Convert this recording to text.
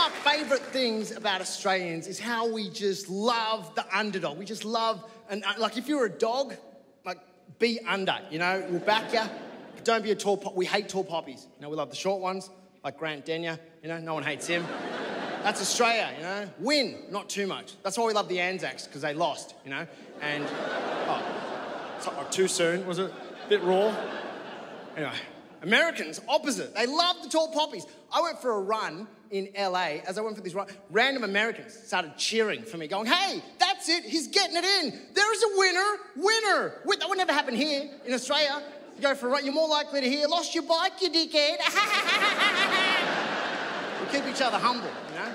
my favourite things about Australians is how we just love the underdog. We just love, and uh, like if you're a dog, like be under, you know, we'll back you. Don't be a tall pop. We hate tall poppies. You know, we love the short ones, like Grant Denyer. You know, no one hates him. That's Australia, you know. Win, not too much. That's why we love the Anzacs, because they lost, you know. And, oh, too soon, was it? Bit raw. Anyway, Americans, opposite. They love the tall poppies. I went for a run in LA. As I went for this run, random Americans started cheering for me, going, hey, that's it, he's getting it in. There's a winner, winner. That would never happen here in Australia. You go for a run, you're more likely to hear, lost your bike, you dickhead. we keep each other humble, you know?